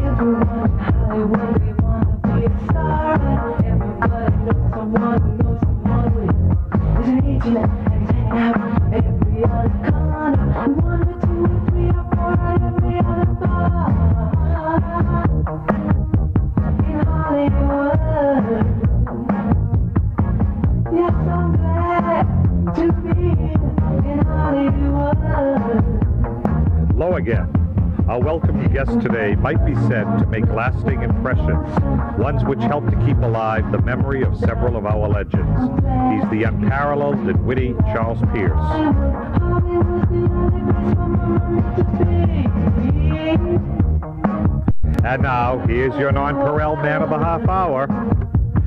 Everyone in welcome today might be said to make lasting impressions, ones which help to keep alive the memory of several of our legends. He's the unparalleled and witty Charles Pierce. Hollywood's the only place for mine to be. And now, here's your nonpareil man of the half hour,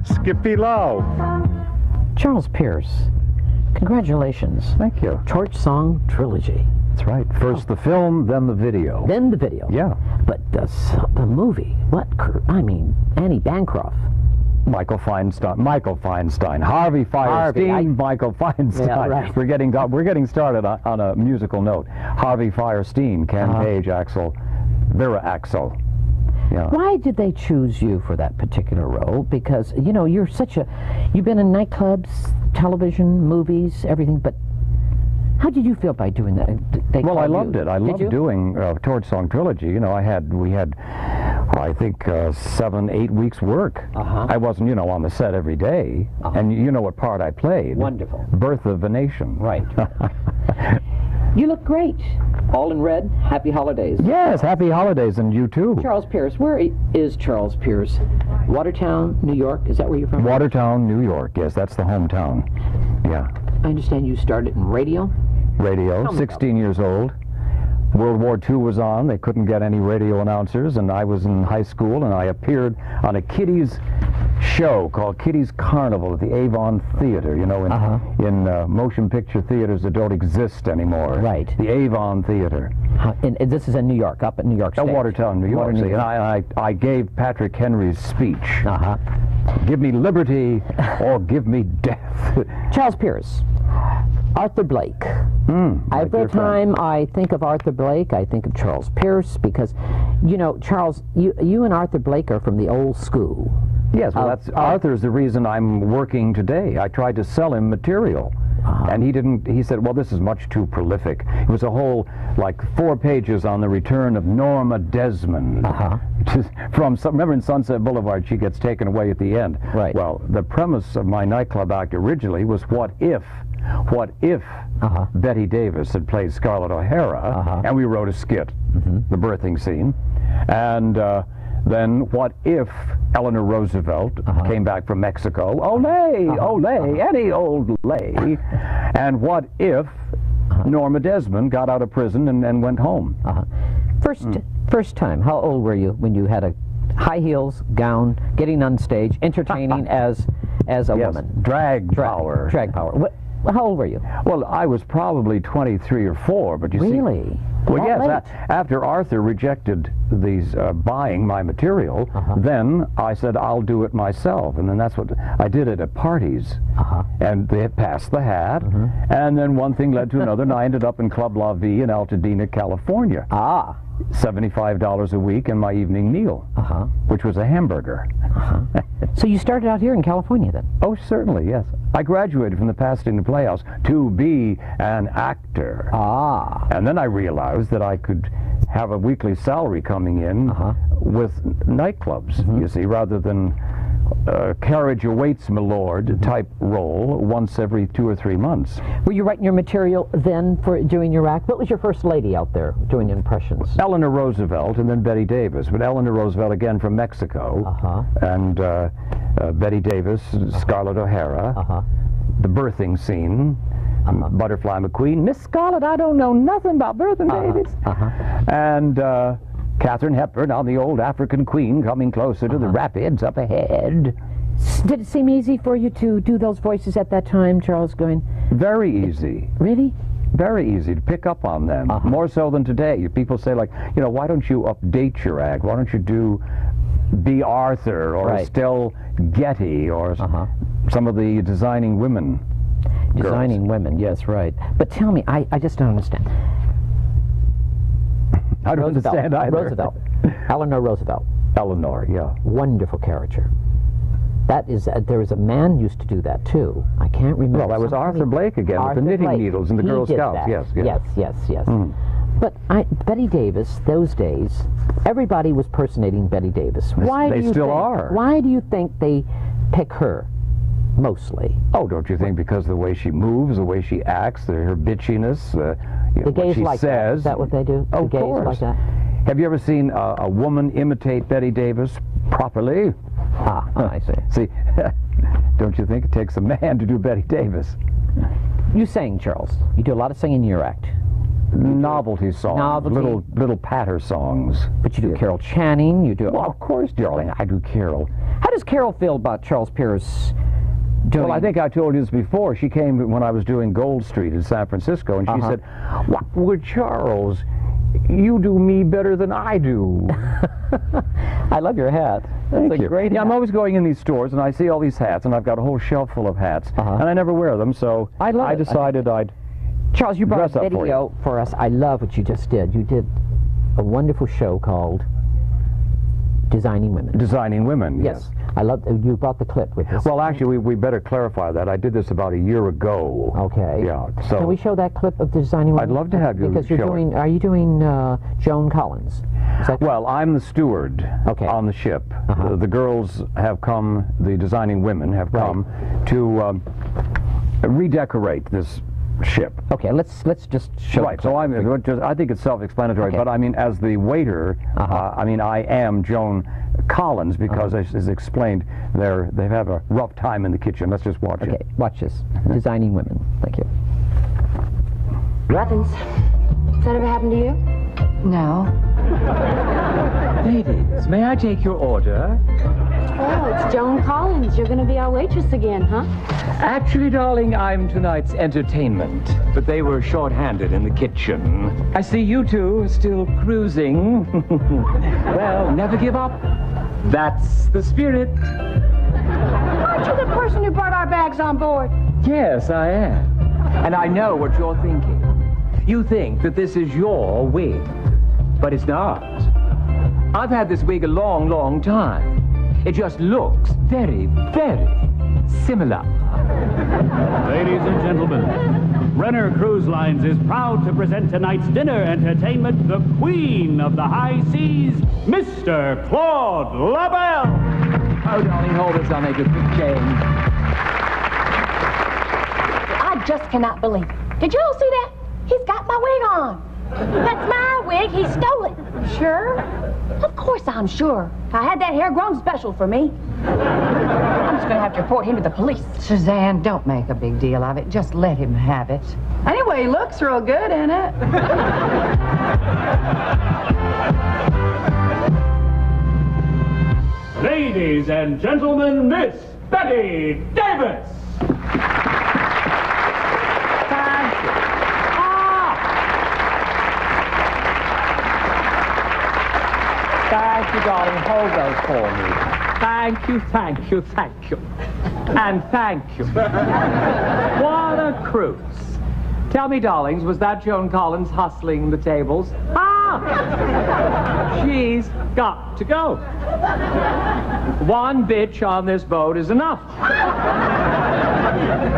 Skippy Lowe. Charles Pierce, congratulations. Thank you. Torch Song Trilogy. That's right. First the film, then the video. Then the video. Yeah. But the, the movie, what, I mean, Annie Bancroft. Michael Feinstein. Michael Feinstein. Harvey Harvey, Fierstein. I- Michael Feinstein. Yeah, right. We're getting we're getting started on, on a musical note. Harvey Fierstein, Ken Uh-huh. Page, Axel, Vera Axel. Yeah. Why did they choose you for that particular role? Because, you know, you're such a, you've been in nightclubs, television, movies, everything, but how did you feel by doing that? They Well, I loved you. it. I Did loved you? doing uh, Torch Song Trilogy. You know, I had we had, I think uh, seven, eight weeks work. Uh-huh. I wasn't, you know, on the set every day. Uh-huh. and you know what part I played. Wonderful. Birth of a Nation. Right. you look great. All in red. Happy holidays. Yes, happy holidays, and you too. Charles Pierce. Where is Charles Pierce? Watertown, New York. Is that where you're from? Watertown, New York. Yes, that's the hometown. Yeah. I understand you started in radio. Radio, 16 years old. World War II was on. They couldn't get any radio announcers, and I was in high school, and I appeared on a kiddies show called Kiddies Carnival at the Avon Theater. You know, in Uh-huh. in uh, motion picture theaters that don't exist anymore. Right. The Avon Theater. And, and this is in New York, up in New York At State. Watertown, New York. Water- New York. And I, I, I gave Patrick Henry's speech. Uh-huh. Give me liberty or give me death. Charles Pierce. Arthur Blake. Mm, Every time I think of Arthur Blake, I think of Charles Pierce because, you know, Charles, you, you and Arthur Blake are from the old school. Yes, well, Uh, that's uh, Arthur's the reason I'm working today. I tried to sell him material, Uh-huh. and he didn't. He said, "Well, this is much too prolific." It was a whole like four pages on the return of Norma Desmond. Uh-huh. From some, remember in Sunset Boulevard, she gets taken away at the end. Right. Well, the premise of my nightclub act originally was, what if? What if Uh-huh. Bette Davis had played Scarlett O'Hara, Uh-huh. and we wrote a skit, Mm-hmm. the birthing scene, and uh, then what if Eleanor Roosevelt Uh-huh. came back from Mexico? Olay, olay, any old lay. and what if Uh-huh. Norma Desmond got out of prison and, and went home? 1st Hmm. first time, how old were you when you had a high heels, gown, getting on stage, entertaining as as a yes, woman? drag Drag power. Drag power. What, how old were you? Well, I was probably 23 or 4, but you see... Really? Well, That yes. a- after Arthur rejected these uh, buying my material, Uh-huh. then I said I'll do it myself, and then that's what I did it at parties, Uh-huh. and they passed the hat, Mm-hmm. and then one thing led to another, and I ended up in Club La Vie in Altadena, California, Ah. Seventy-five dollars a week, and my evening meal, Uh-huh. which was a hamburger. So you started out here in California then? Oh, certainly, yes. I graduated from the Pasadena Playhouse to be an actor. Ah. And then I realized that I could have a weekly salary coming in Uh-huh. with nightclubs, Mm-hmm. you see, rather than uh, carriage awaits, my lord type role once every two or three months. Were you writing your material then for doing your act? What was your first lady out there doing impressions? Eleanor Roosevelt and then Bette Davis, but Eleanor Roosevelt again from Mexico, Uh-huh. and uh, uh, Bette Davis, Scarlett O'Hara, Uh-huh. the birthing scene, Butterfly McQueen, Miss Scarlett, I don't know nothing about birthing babies. Uh-huh. And uh, Katharine Hepburn on the old African Queen coming closer to the Uh-huh. rapids up ahead. Did it seem easy for you to do those voices at that time, Charles? Going, Very easy. really? Very easy to pick up on them. Uh-huh. More so than today. People say like, you know, why don't you update your act? Why don't you do Bea Arthur or Right. Estelle Getty or Uh-huh. some of the designing women? girls? Designing women, yes, right. But tell me, I, I just don't understand. I don't Roosevelt. understand either. Roosevelt. Eleanor Roosevelt. Eleanor, yeah. Wonderful character. That is, uh, there was a man used to do that too. I can't remember. Well, that was Arthur Blake again with the knitting Blake. needles and the He Girl Scouts. Yes, yes. yes, yes, yes. Mm. But I, Bette Davis, those days, everybody was personating Bette Davis. Why they do you still think, are. Why do you think they pick her mostly? Oh, don't you think because of the way she moves, the way she acts, the, her bitchiness, uh, you know, The what gays she like that. says. Is that what they do? Of the gays course. like that? Have you ever seen a, a woman imitate Bette Davis properly? Ah, I see. See, don't you think it takes a man to do Bette Davis? You sing, Charles. You do a lot of singing in your act. Novelty songs, Novelty. little little patter songs. But you do Carol Channing, you do... Well, of course, darling, I do Carol. How does Carol feel about Charles Pierce doing... Well, I think I told you this before. She came when I was doing Gold Street in San Francisco, and she Uh-huh. said, "What would Charles? You do me better than I do." I love your hat. That's Thank a you. great yeah, I'm always going in these stores, and I see all these hats, and I've got a whole shelf full of hats, Uh-huh. and I never wear them. So I love I it. I- decided I'd. Charles, you brought Dress a up for video for, us. I love what you just did. You did a wonderful show called Designing Women. Designing women. yes. I love you brought the clip with us. Well, actually, we, we better clarify that. I did this about a year ago. okay. Yeah. So Can we show that clip of the Designing Women? I'd love to have you Because you're show it. doing. Are you doing uh, Joan Collins? Well, I'm the steward Okay. on the ship. Uh-huh. The, the girls have come, the designing women have Right. come to um, redecorate this ship. Okay, let's let's just show. Right. So. I'm. uh, Just, I think it's self-explanatory. Okay. But I mean, as the waiter, Uh-huh. uh, I mean, I am Joan Collins because, Uh-huh. as, as explained, they're they have a rough time in the kitchen. Let's just watch Okay, it. watch this. Designing Women. Thank you. Ruffins. Has that ever happened to you? No. Ladies, may I take your order? Oh, it's Joan Collins. You're going to be our waitress again, huh? Actually, darling, I'm tonight's entertainment, but they were short-handed in the kitchen. I see you two are still cruising. well, never give up. That's the spirit. Aren't you the person who brought our bags on board? Yes, I am. And I know what you're thinking. You think that this is your wig, but it's not. I've had this wig a long, long time. It just looks very, very similar. Ladies and gentlemen, Renner Cruise Lines is proud to present tonight's dinner entertainment, the Queen of the High Seas, Mr. Claude LaBelle. Oh, darling, hold this. I'll make a quick change. I just cannot believe it. Did you all see that? He's got my wig on. That's my wig. He stole it. Sure? Of course I'm sure. I had that hair grown special for me. I'm just going to have to report him to the police. Suzanne, don't make a big deal of it. Just let him have it. Anyway, he looks real good in it. Ladies and gentlemen, Miss Bette Davis. Thank you, darling. Hold those for me. Thank you, thank you, thank you. And thank you. what a cruise. Tell me, darlings, was that Joan Collins hustling the tables? Ah! She's got to go. One bitch on this boat is enough.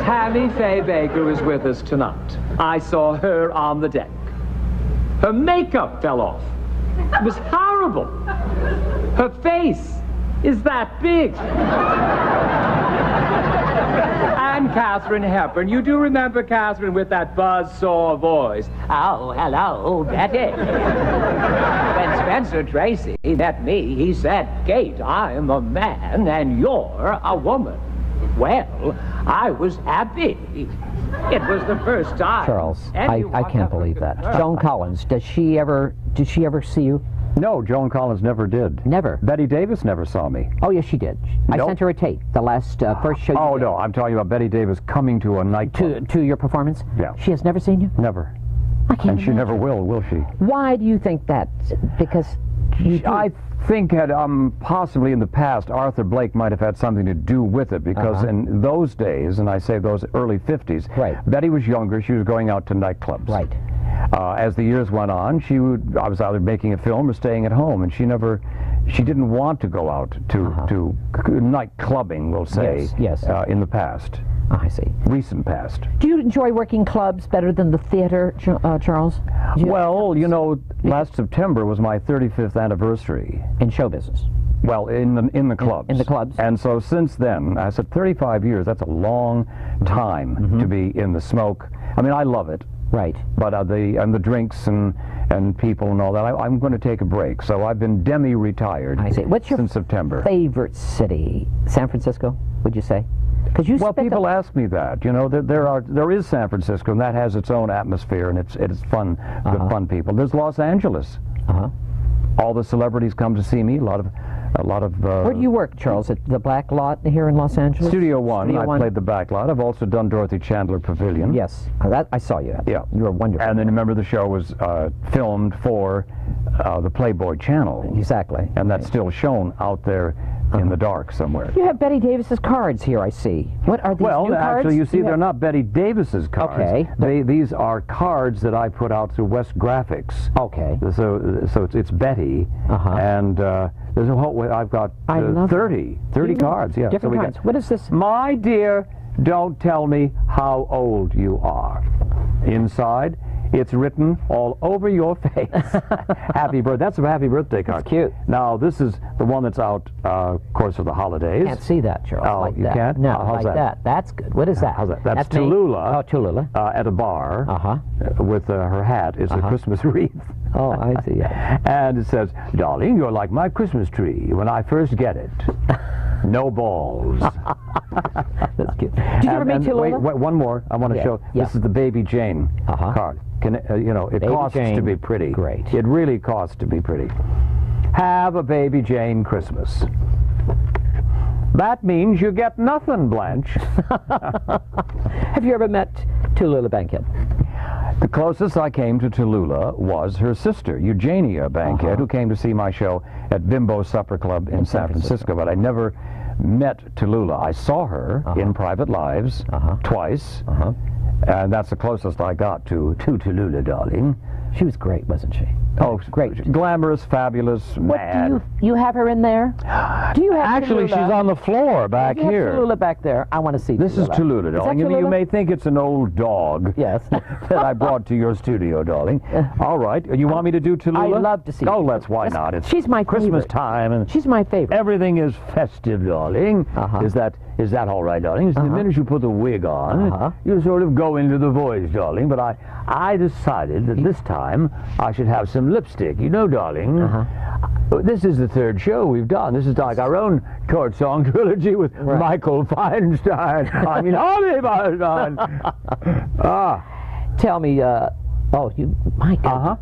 Tammy Faye Bakker is with us tonight. I saw her on the deck. Her makeup fell off. It was horrible. Her face is that big. and Katharine Hepburn. You do remember Catherine with that buzz-saw voice. Oh, hello, Betty. when Spencer Tracy met me, he said, Kate, I'm a man and you're a woman. Well, I was happy. It was the first time. Charles, I, I can't believe that. Joan Collins, does she ever, did she ever see you? No, Joan Collins never did. Never. Bette Davis never saw me. Oh, yes, she did. I sent her a tape, the last, uh, first show you Oh no, I'm talking about Bette Davis coming to a night To, to your performance? Yeah. She has never seen you? Never, I can't and she never will, will she? Why do you think that? Because do. I think had um, possibly in the past Arthur Blake might have had something to do with it because Uh-huh. in those days, and I say those early 50s, Right. Betty was younger. She was going out to nightclubs. Right. Uh, as the years went on, she would, I was either making a film or staying at home, and she never, she didn't want to go out to, to night clubbing, we'll say. Yes, yes. Uh, in the past, Ah, I see. recent past. Do you enjoy working clubs better than the theater, uh, Charles? You- Well, you know, last September was my 35th anniversary. in show business. Well, in the in the clubs. in the clubs. And so since then, I said 35 years. That's a long time Mm-hmm. to be in the smoke. I mean, I love it, Right. but uh, the and the drinks and and people and all that. I, I'm going to take a break. So I've been demi-retired. I see. What's your since September? favorite city? San Francisco, would you say? Because you Well, people ask me that. You know, there, there are there is San Francisco, and that has its own atmosphere, and it's it's fun, good fun people. There's Los Angeles. Uh-huh. All the celebrities come to see me. A lot of a lot of. Uh, Where do you work, Charles? At the Black Lot here in Los Angeles? Studio One. Studio I One? played the back lot. I've also done Dorothy Chandler Pavilion. Yes, Uh, that I saw you. At. Yeah. you were wonderful. And then remember the show was uh, filmed for uh, the Playboy Channel. exactly. And that's still shown out there in the dark somewhere. You have Bette Davis's cards here. I see. What are these Well, new cards? actually, you see, have- they're not Bette Davis's cards. Okay. They, these are cards that I put out through West Graphics. Okay. So, so it's, it's Betty, Uh-huh. and uh, there's a whole. Way. I've got I uh, love 30, 30 cards. Yeah. so Different we got- cards. What is this? My dear, don't tell me how old you are. Inside, it's written all over your face. happy birthday. That's a happy birthday card. cute. Now, this is the one that's out, uh, of course, for the holidays. Can't see that, Charles. Oh, like you that. can't? No, Uh, how's like that? That's good. What is that? How's that? That's, me? Tallulah. Oh, Tallulah. Uh, at a bar Uh-huh. uh, with uh, her hat is a Christmas wreath. Oh, I see. And it says, Darling, you're like my Christmas tree when I first get it. No balls. That's cute. Did you ever meet and Tallulah? Wait, wait, one more. I want to Yeah, show. yeah. This is the Baby Jane Uh-huh. card. Can uh, you know, it Baby costs to be pretty. Great. It really costs to be pretty. Have a Baby Jane Christmas. That means you get nothing, Blanche. Have you ever met Tallulah Bankhead? The closest I came to Tallulah was her sister, Eugenia Bankhead, Uh-huh. who came to see my show at Bimbo Supper Club in, San Francisco. But I never met Tallulah. I saw her in Private Lives Uh-huh. twice, Uh-huh. And that's the closest I got to, to Tallulah, darling. She was great, wasn't she? Oh, great. Glamorous, fabulous, What mad. do you you have her in there? Do you have Actually, she's on the floor back you have here. Tallulah back there. I want to see. This is Tallulah, that darling. You- You may think it's an old dog. Yes. that I brought to your studio, darling. All right. You want me to do Tallulah? I love to see Oh, it. let's. Why That's- not? It's she's my Christmas favorite. time, and She's my favorite. everything is festive, darling. Uh-huh. Is that is that all right, darling? The minute you put the wig on, Uh-huh. you sort of go into the voice, darling. But I I decided that this time I should have some lipstick. You know, darling. Uh-huh. This is the third show we've done. This is like our own court song trilogy with Right. Michael Feinstein. I mean, Harvey Feinstein. ah, Tell me. Uh, oh, you. My God. uh huh.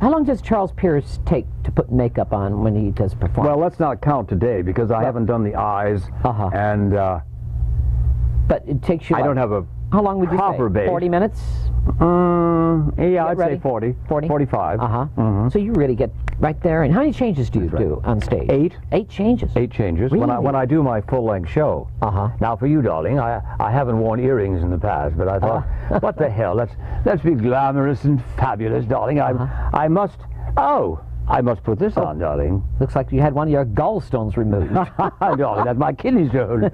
How long does Charles Pierce take to put makeup on when he does perform? Well, let's not count today because I haven't done the eyes, Uh-huh. and uh, but it takes you. I like- don't have a. How long would you proper say? base. Forty minutes. Um, yeah, I'd ready? say 40, 40? 45. Uh huh. Mhm. So you really get right there. And how many changes do you right. do on stage? Eight. Eight changes. Eight changes when I when I do my full length show. Uh huh. Now for you, darling, I I haven't worn earrings in the past, but I thought, Uh. what the hell? Let's let's be glamorous and fabulous, darling. I Uh-huh. I must. Oh, I must put this on, darling. Looks like you had one of your gallstones removed. darling, that's my kidney stone.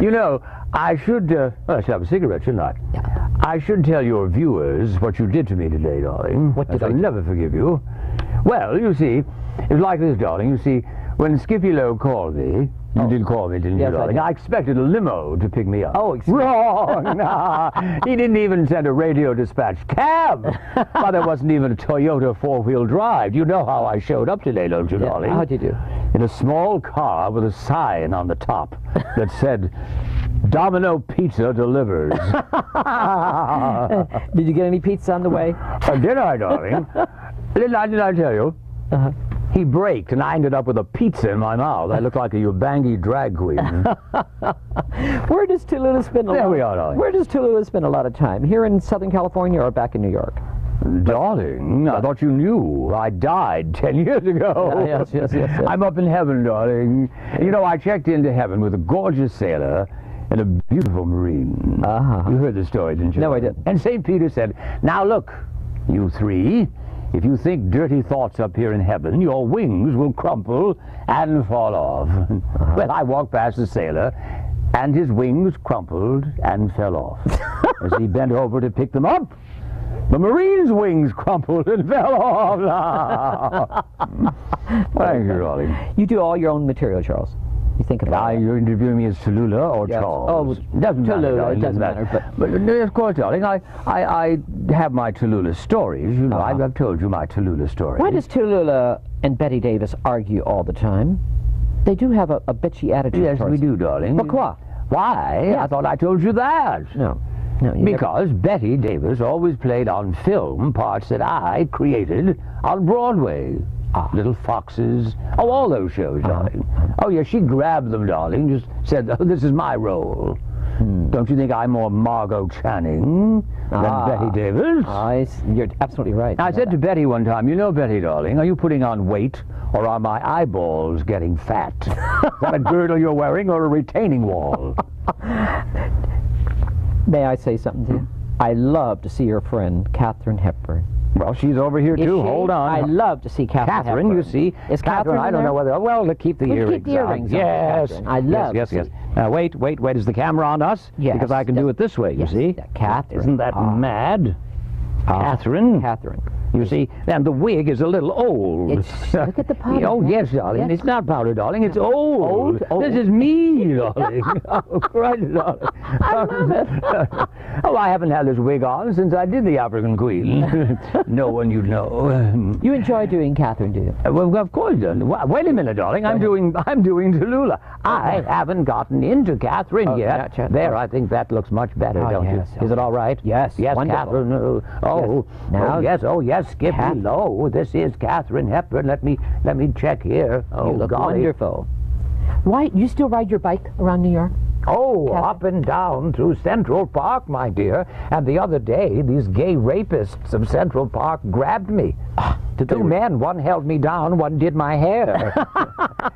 you know, I should. Uh, well, I should have a cigarette, shouldn't I? Yeah. I should tell your viewers what you did to me today, darling. What did I'll I do? never forgive you. Well, you see, it was like this, darling. You see, when Skippy Lowe called me, you did call me, didn't Oh. Yes, you, I darling? did. I, expected a limo to pick me up. Oh, excuse- wrong! Nah, he didn't even send a radio dispatch cab. Why, there wasn't even a Toyota four-wheel drive. You know how I showed up today, don't you, Yeah, darling? How'd you do? in a small car with a sign on the top that said, Domino Pizza delivers. Did you get any pizza on the way? Uh, did I, darling? did, I, did I tell you? Uh-huh. He braked, and I ended up with a pizza in my mouth. I looked like a Ubangi drag queen. Where does Tallulah spend a There lot? we are, darling. Where does Tallulah spend a lot of time? Here in Southern California or back in New York? darling, I thought you knew. I died ten years ago. Yeah, yes, yes, yes, yes. I'm up in heaven, darling. You know, I checked into heaven with a gorgeous sailor and a beautiful marine. Uh-huh. You heard the story, didn't you? No, I didn't. And St. Peter said, Now look, You three, if you think dirty thoughts up here in heaven, your wings will crumple and fall off. Uh-huh. Well, I walked past the sailor, and his wings crumpled and fell off. As he bent over to pick them up, the Marine's wings crumpled and fell off. Thank you, darling. You do all your own material, Charles. You think about Are it. you interviewing me as Tallulah or Yes. Charles? Oh, doesn't matter, Tallulah, darling, it doesn't matter, But, but no, of course, darling, I, I, I have my Tallulah stories. You know, Uh-huh. I've, I've told you my Tallulah stories. Why does Tallulah and Bette Davis argue all the time? They do have a, a bitchy attitude. Yes, we do, darling. Pourquoi? Why? Yeah. I thought I told you that. No. No, you never- Because Bette Davis always played on film parts that I created on Broadway. Ah. Little Foxes. Oh, all those shows, Uh-huh. darling. Oh, yeah, she grabbed them, darling, just said, oh, this is my role. Hmm. Don't you think I'm more Margo Channing than Ah. Bette Davis? I you're absolutely right. I know said to. Betty one time, you know, Betty, darling, are you putting on weight or are my eyeballs getting fat? is that a girdle you're wearing or a retaining wall? May I say something to you? I love to see your friend, Katharine Hepburn. Well, she's over here Is too. she? Hold on. I love to see Katherine Catherine, Hepburn. you see. Is Catherine, Catherine I in don't there? know whether. Well, to keep the We'll earrings. keep the earrings on. Yes. Catherine. I love Yes, to yes, yes. Now, wait, wait, wait. Is the camera on us? Yes. Because I can do it this way, you Yes, see. Catherine. Isn't that Ah. mad? Catherine. Catherine. You see, and the wig is a little old. It's- look at the powder, Oh, yes, darling. Yes. It's not powder, darling. It's old. Old? Oh. This is me, darling. oh, Christ, darling. I love it. oh, I haven't had this wig on since I did the African Queen. no one you'd know. You enjoy doing Catherine, do you? Uh, Well, of course. Wa- Wait a minute, darling. I'm doing I'm doing Tallulah. I haven't gotten into Catherine Oh, yet. yet. There, Oh. I think that looks much better, Oh, don't yes. you? Is it all right? Yes, Yes, wonderful. Catherine. oh, Yes. Now- oh, yes. Oh, yes. Skip Cat- me low. This is Katharine Hepburn. Let me let me check here. Oh, you look golly. wonderful. Why, you still ride your bike around New York? Oh, Catherine. up and down through Central Park, my dear. And the other day, these gay rapists of Central Park grabbed me. Ah, did Two they- men, one held me down, one did my hair.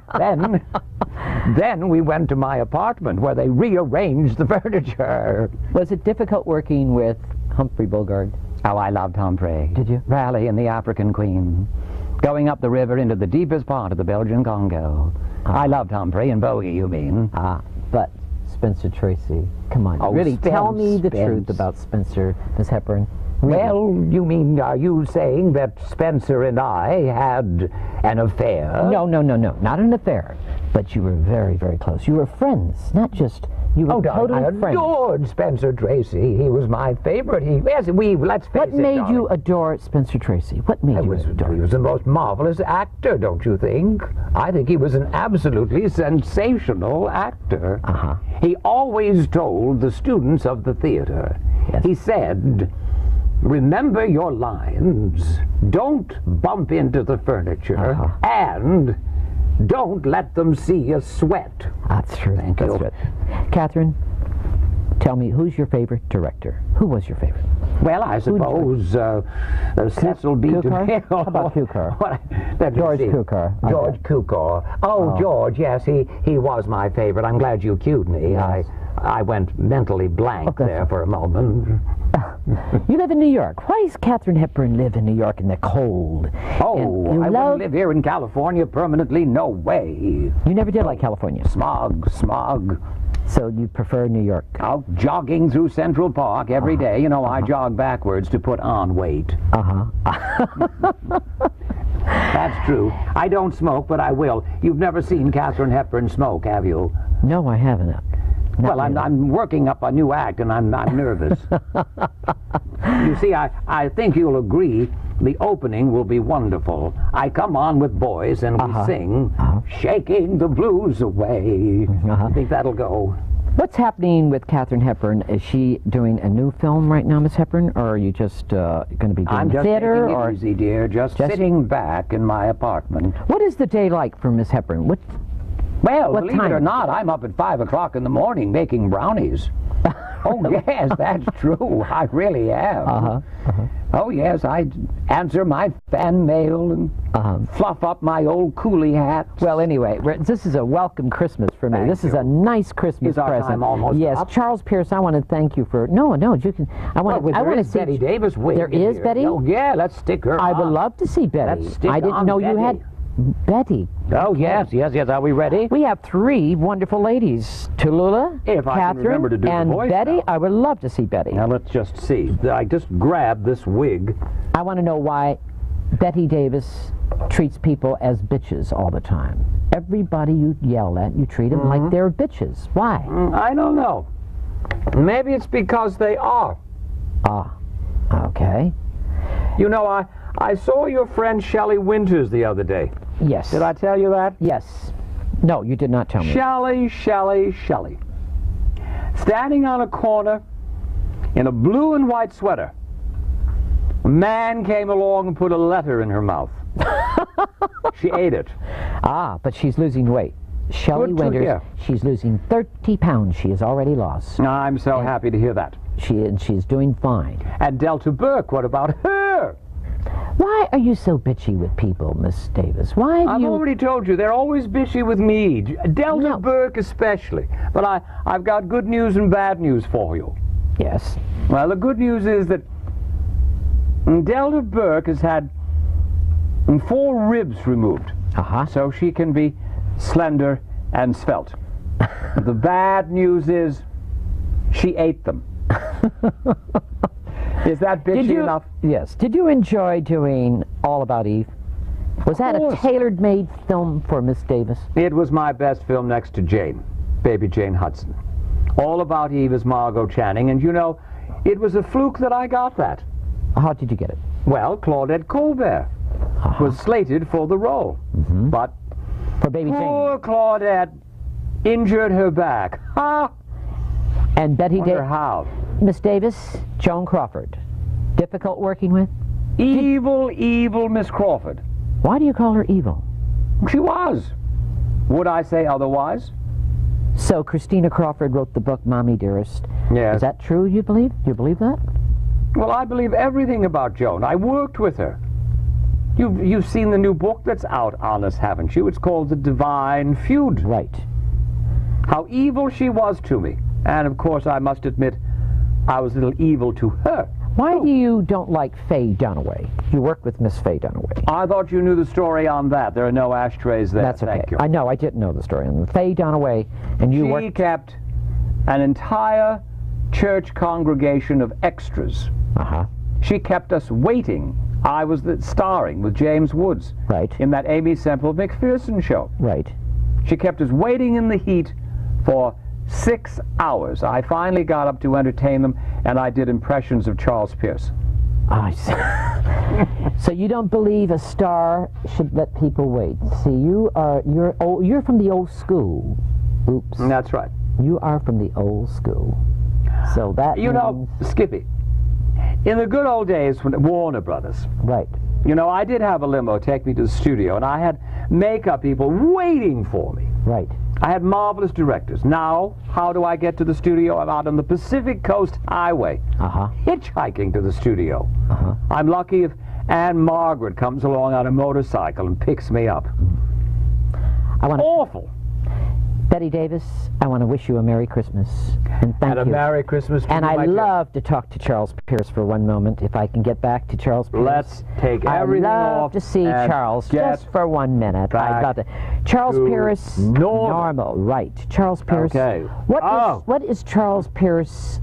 then, then we went to my apartment where they rearranged the furniture. Was it difficult working with Humphrey Bogart? Oh, I loved Humphrey. Did you? Raleigh and the African Queen. Going up the river into the deepest part of the Belgian Congo. I loved Humphrey and Bowie, you mean? Ah, but Spencer Tracy. Come on, Oh, really, tell me the Spence. truth about Spencer, Miss Hepburn. Really. Well, you mean, are you saying that Spencer and I had an affair? no, no, no, no, not an affair. But you were very, very close. You were friends, not just you were Oh, totally I friends. adored Spencer Tracy. He was my favorite. He, yes, we, let's face What it, made darling. you adore Spencer Tracy? What made He you was, adore he was the most marvelous actor, don't you think? I think he was an absolutely sensational actor. Uh-huh. He always told the students of the theater, Yes. he said, remember your lines, don't bump into the furniture, Uh-huh. and don't let them see you sweat. That's true. Thank That's you. Catherine, tell me, who's your favorite director? Who was your favorite? Well, I suppose uh, uh, Cecil B. DeMille. How about? What- George. Cukor. George Cukor. Oh, George, yes, he, he was my favorite. I'm glad you cued me. I I went mentally blank Okay. there for a moment. You live in New York. Why does Katharine Hepburn live in New York in the cold? Oh, I love- wouldn't live here in California permanently. No way. You never did like California, Smog, smog. so you prefer New York. Out jogging through Central Park every day. You know, I jog backwards to put on weight. Uh huh. That's true. I don't smoke, but I will. You've never seen Katharine Hepburn smoke, have you? No, I haven't. Well, I'm. I'm working up a new act, and I'm, I'm nervous. you see, I, I think you'll agree the opening will be wonderful. I come on with boys, and we Uh-huh. sing, Shaking the Blues Away. Uh-huh. I think that'll go. What's happening with Katharine Hepburn? Is she doing a new film right now, Miss Hepburn, or are you just uh, going to be doing I'm just theater? taking it or easy, dear. Just, Just- sitting back in my apartment. what is the day like for Miss Hepburn? What? Well, What believe time? it or not, I'm up at 5 o'clock in the morning making brownies. Oh, yes, that's true. I really am. Uh-huh. Oh, yes, I answer my fan mail and Uh-huh. fluff up my old coolie hat. Well, anyway, this is a welcome Christmas for me. Thank this is a nice Christmas Is our present. time almost yes, up? Charles Pierce, I want to thank you for. No, no, you can. I want. Well, I want to see Bette Davis There in here. Betty. Oh, yeah, let's stick her I would love to see Betty. Let's stick I didn't on know you Betty. had Betty. Oh, yes, yes, yes. Are we ready? We have three wonderful ladies: Tallulah, If I Catherine, remember to do the and voice Betty. now. I would love to see Betty. Now, let's just see. I just grabbed this wig. I want to know why Bette Davis treats people as bitches all the time. Everybody you yell at, you treat them Mm-hmm. like they're bitches. Why? Mm, I don't know. Maybe it's because they are. Ah, okay. You know, I, I saw your friend Shelley Winters the other day. Yes. Did I tell you that? Yes. No, you did not tell me. Shelley, Shelley, Shelley. Standing on a corner in a blue and white sweater. A man came along and put a letter in her mouth. she ate it. Ah, but she's losing weight. Shelley Good Winters, she's losing 30 pounds. She has already lost. I'm so happy to hear that. She and she's doing fine. And Delta Burke, what about her? Why are you so bitchy with people, Miss Davis? Why do I've you? already told you, they're always bitchy with me. Delta No. Burke especially. But I, I've got good news and bad news for you. Yes. Well, the good news is that Delta Burke has had four ribs removed, Uh huh. so she can be slender and svelte. the bad news is she ate them. is that bitchy Did you? enough? Yes. Did you enjoy doing All About Eve? Was that a course. tailor-made film for Miss Davis? It was my best film next to Jane, baby Jane Hudson. All About Eve is Margo Channing, and you know, it was a fluke that I got that. How did you get it? Well, Claudette Colbert uh-huh. was slated for the role, mm-hmm. but For Baby Jane. poor Claudette injured her back. Ha! And Betty Wonder Davis. how. Miss Davis, Joan Crawford. Difficult working with? Evil, evil Miss Crawford. Why do you call her evil? She was. Would I say otherwise? So Christina Crawford wrote the book Mommy Dearest. Yes. Is that true, you believe? You believe that? Well, I believe everything about Joan. I worked with her. You've, you've seen the new book that's out on us, haven't you? It's called The Divine Feud. Right. How evil she was to me. And of course, I must admit, I was a little evil to her. Why do you don't like Faye Dunaway? You work with Miss Faye Dunaway. I thought you knew the story on that. There are no ashtrays there. That's okay. Thank you. I know, I didn't know the story. And Faye Dunaway, and you she worked... kept an entire church congregation of extras. Uh-huh. She kept us waiting. I was the starring with James Woods Right. in that Aimee Semple McPherson show. Right. She kept us waiting in the heat for six hours. I finally got up to entertain them, and I did impressions of Charles Pierce. I see. so you don't believe a star should let people wait. See, you are you're oh, you're from the old school. Oops. That's right. You are from the old school. So that You know, means- Skippy, in the good old days when Warner Brothers, right. you know, I did have a limo take me to the studio, and I had makeup people waiting for me. Right. I had marvelous directors. Now, how do I get to the studio? I'm out on the Pacific Coast Highway, Uh-huh. hitchhiking to the studio. Uh-huh. I'm lucky if Ann-Margret comes along on a motorcycle and picks me up. I want to Awful. Bette Davis, I want to wish you a Merry Christmas and thank and a you. Merry Christmas and I dear. love to talk to Charles Pierce for one moment. If I can get back to Charles Pierce. Let's take I everything love to see Charles just for one minute. Back love to. Charles Pierce, normal. right? Charles Pierce. Okay. What is Oh. what is Charles Pierce?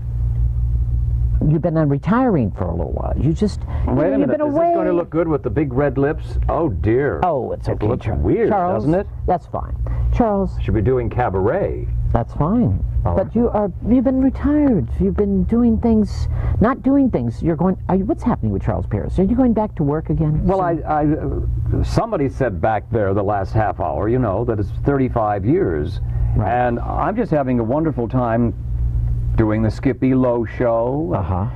You've been on retiring for a little while. You just you know, Wait a you've minute. been Is away. this going to look good with the big red lips? Oh dear. Oh, it's It okay. looks Char- weird, Charles, doesn't it? That's fine. Charles, Should be doing cabaret. that's fine. Oh. But you are you've been retired. You've been doing things, not doing things. You're going. Are you, what's happening with Charles Pierce? Are you going back to work again? Well, I, soon? I somebody said back there the last half hour, you know, that it's 35 years, Right. and I'm just having a wonderful time doing the Skippy Lowe show. Uh huh.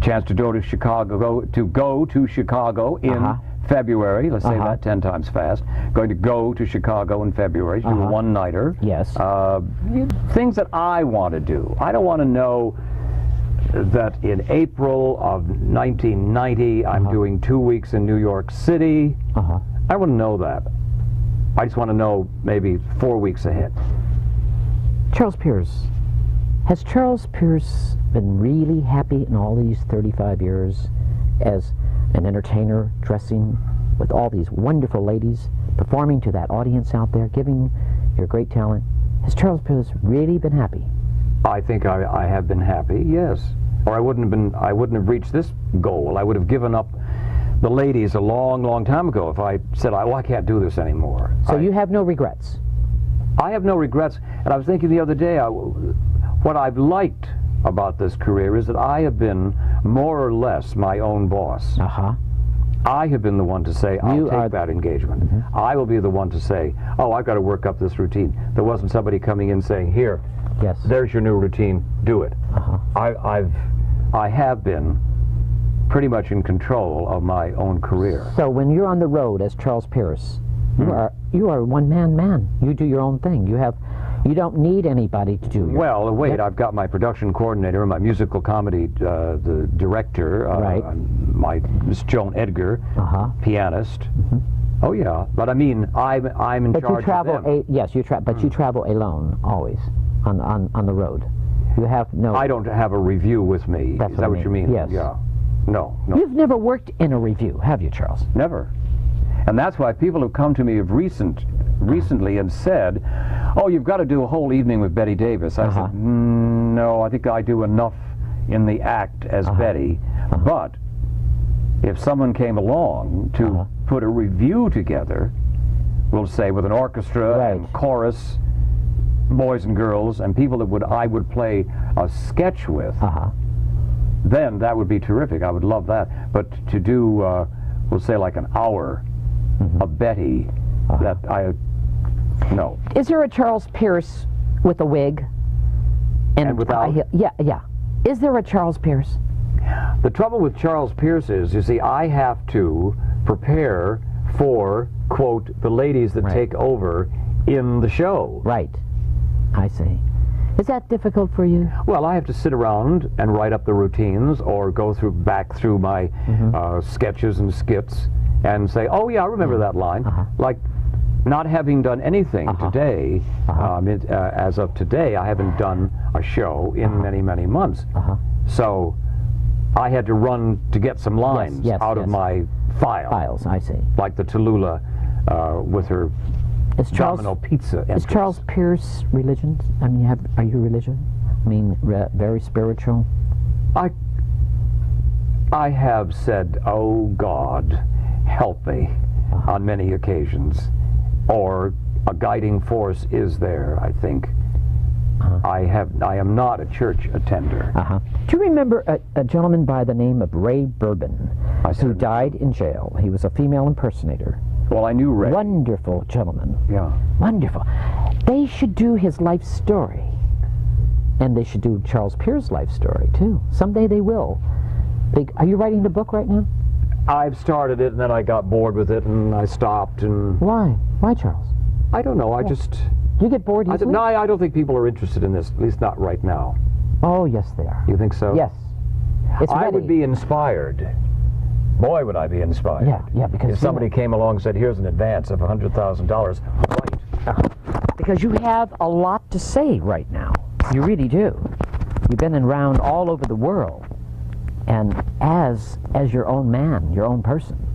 Chance to go to Chicago, go, to go to Chicago in Uh-huh. February. Let's say Uh-huh. that 10 times fast. Going to go to Chicago in February. Do a Uh-huh. one-nighter. Yes. Uh, things that I want to do. I don't want to know that in April of 1990, I'm doing two weeks in New York City. Uh-huh. I want to know that. I just want to know maybe four weeks ahead. Charles Pierce. Has Charles Pierce been really happy in all these 35 years as an entertainer, dressing with all these wonderful ladies, performing to that audience out there, giving your great talent? Has Charles Pierce really been happy? I think I, I have been happy, yes. Or I wouldn't have been. I wouldn't have reached this goal. I would have given up the ladies a long, long time ago if I said, "Oh, I can't do this anymore." So I, you have no regrets? I have no regrets. And I was thinking the other day, I, what I've liked about this career is that I have been more or less my own boss. Uh-huh. I have been the one to say, I'll You take that engagement. I will be the one to say, oh, I've got to work up this routine. There wasn't somebody coming in saying, here, Yes. there's your new routine, do it. Uh-huh. I, I've, I have been pretty much in control of my own career. So when you're on the road as Charles Pierce, Hmm. you are you are a one man man. You do your own thing. You have you don't need anybody to do your Well, wait, Yep. I've got my production coordinator, my musical comedy, uh, the director, uh, Right. my Miss Joan Edgar, Uh-huh. pianist. Oh yeah, but I mean, I'm I'm in But you charge travel of them. a yes, you tra- but you travel alone always on on on the road. You have no I don't have a review with me. That's Is what that I what you mean, mean? yes. Yeah. No, no, You've never worked in a review, have you, Charles? never. And that's why people have come to me of recent, recently and said, "Oh, you've got to do a whole evening with Bette Davis." I Uh-huh. said, mm, "No, I think I do enough in the act as Uh-huh. Betty." But if someone came along to Uh-huh. put a review together, we'll say with an orchestra and chorus, boys and girls, and people that would I would play a sketch with, Uh-huh. then that would be terrific. I would love that. But to do, uh, we'll say like an hour Mm-hmm. of Betty, Uh-huh. that I, no. Is there a Charles Pierce with a wig? And without? high heel- yeah, yeah. Is there a Charles Pierce? The trouble with Charles Pierce is, you see, I have to prepare for, quote, the ladies that Right. take over in the show. Right. I see. Is that difficult for you? Well, I have to sit around and write up the routines or go through back through my Mm-hmm. uh, sketches and skits and say, oh, yeah, I remember that line. Uh-huh. Like, not having done anything Uh-huh. today, Uh-huh. um, it, uh, as of today, I haven't done a show in many, many months. Uh-huh. So I had to run to get some lines yes, out of my file, Files, I see. like the Tallulah uh, with her Is Charles Domino Pizza. is. Charles Pierce religion? I mean, have, are you religion? I mean, very spiritual. I I have said, "Oh God, help me," on many occasions, or a guiding force is there. I think. Uh-huh. I have. I am not a church attender. Uh-huh. Do you remember a, a gentleman by the name of Ray Bourbon, I who died in jail? He was a female impersonator. Well, I knew Ray. Wonderful gentleman. Yeah. Wonderful. They should do his life story. And they should do Charles Pierce's life story, too. Someday they will. They, are you writing the book right now? I've started it, and then I got bored with it, and I stopped, and Why? Why, Charles? I don't know. I just. You get bored I easily? said, no, I I don't think people are interested in this. At least not right now. Oh, yes, they are. You think so? Yes. It's I ready. would be inspired. Boy, would I be inspired. Yeah, yeah, because if somebody know- came along and said, "Here's an advance of hundred thousand dollars," right? Because you have a lot to say right now. You really do. You've been around all over the world. And as as your own man, your own person,